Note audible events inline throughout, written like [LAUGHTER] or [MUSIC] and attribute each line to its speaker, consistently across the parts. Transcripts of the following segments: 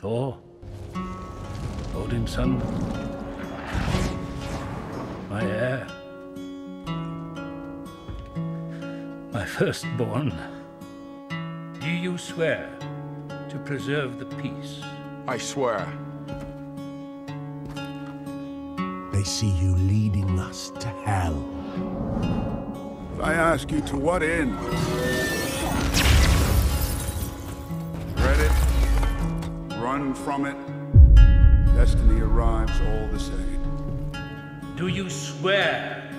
Speaker 1: Thor, Odinson, my heir, my firstborn. Do you swear to preserve the peace?
Speaker 2: I swear.
Speaker 3: They see you leading us to hell.
Speaker 2: I ask you to what end? Run from it, destiny arrives all the same.
Speaker 1: Do you swear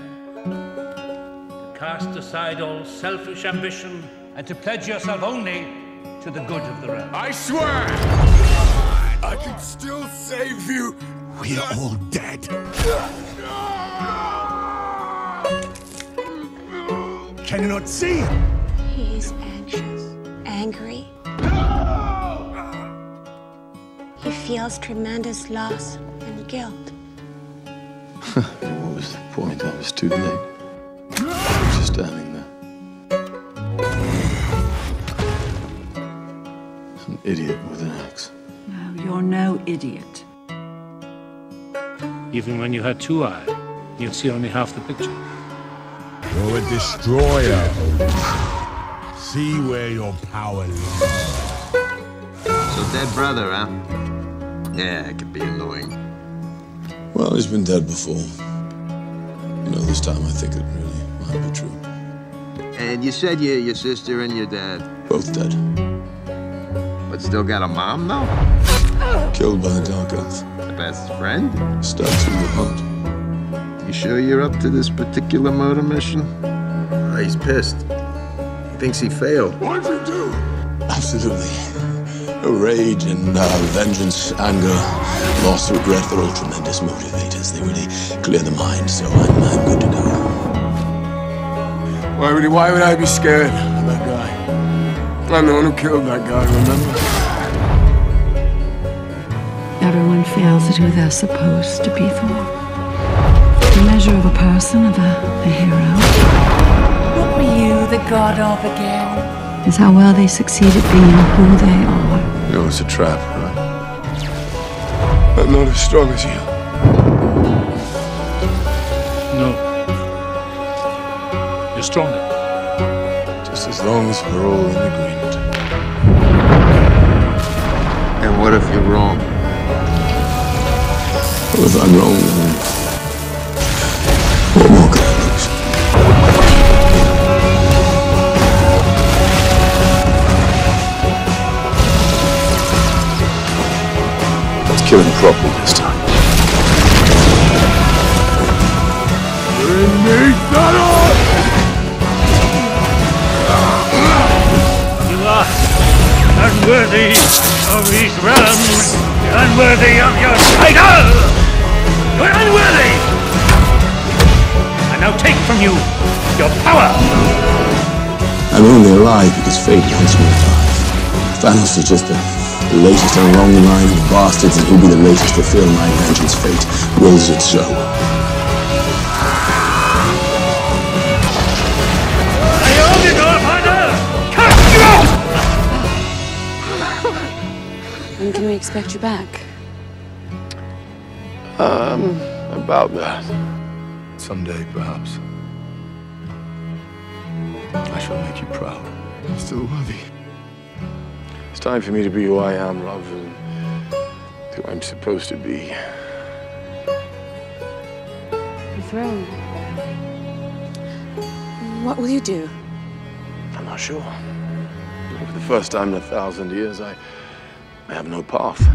Speaker 1: to cast aside all selfish ambition and to pledge yourself only to the good of the realm?
Speaker 2: I swear! I can still save you!
Speaker 3: We are all dead. Can you not see?
Speaker 4: He is anxious, angry. He feels tremendous loss and guilt. [LAUGHS]
Speaker 5: What was the point? I was too late. I was just standing there. An idiot with an axe.
Speaker 6: No, you're no idiot.
Speaker 1: Even when you had two eyes, you'd see only half the picture.
Speaker 3: You're a destroyer, See where your power lies.
Speaker 7: So dead brother, huh? Yeah, it could be annoying.
Speaker 5: Well, he's been dead before. You know, this time I think it really might be true.
Speaker 7: And you said your your sister and your dad,
Speaker 5: Both dead.
Speaker 7: but still got a mom though?
Speaker 5: Killed by a dark elf.
Speaker 7: The best friend?
Speaker 5: Stabbed through the heart.
Speaker 7: You sure you're up to this particular murder mission? Oh, he's pissed. He thinks he failed.
Speaker 2: What'd you do?
Speaker 5: Absolutely. Rage and uh, vengeance, anger, loss, regret, they're all tremendous motivators. They really clear the mind, so I'm, I'm good to go.
Speaker 2: Why would, why would I be scared of that guy? I'm the one who killed that guy, remember?
Speaker 6: Everyone fails at who they're supposed to be for. The measure of a person, of a, a hero,
Speaker 8: What were you the god of again?
Speaker 6: is how well they succeed at being who they are.
Speaker 5: You know, it's a trap, right?
Speaker 2: I'm not as strong as you.
Speaker 1: No. You're stronger.
Speaker 5: Just as long as we're all in agreement.
Speaker 7: And what if you're wrong?
Speaker 5: What if I'm wrong, kill him properly this time.
Speaker 2: Bring me Thanos!
Speaker 1: You are unworthy of these realms, unworthy of your title! You're unworthy! And now take from you your power!
Speaker 5: I'm only alive because fate wants me alive. Thanos is just the, the latest in a long line of bastards, and he'll be the latest to feel my vengeance. Fate wills it so.
Speaker 1: I own it, all father! Cast you out!
Speaker 4: When can we expect you back?
Speaker 5: Um, about that. Someday, perhaps. I shall make you proud. I'm Still worthy. It's time for me to be who I am rather than who I'm supposed to be.
Speaker 4: The throne. What will you do?
Speaker 5: I'm not sure. For the first time in a thousand years, I, I have no path.